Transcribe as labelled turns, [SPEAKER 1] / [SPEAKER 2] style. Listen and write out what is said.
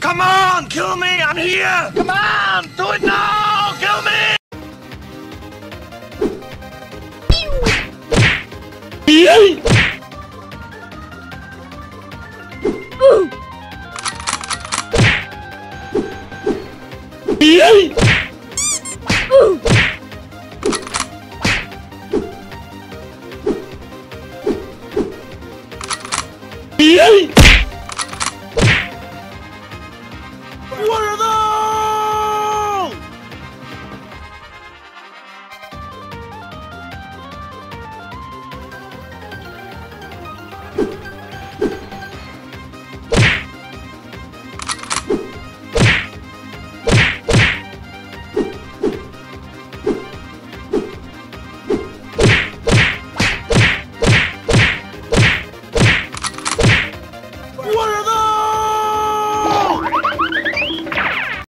[SPEAKER 1] Come on, kill me! I'm here! Come on! Do it now! Kill me!
[SPEAKER 2] Yay!